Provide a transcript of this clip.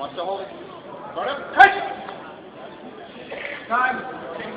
Watch the holding. Start up. to. Touch! Time.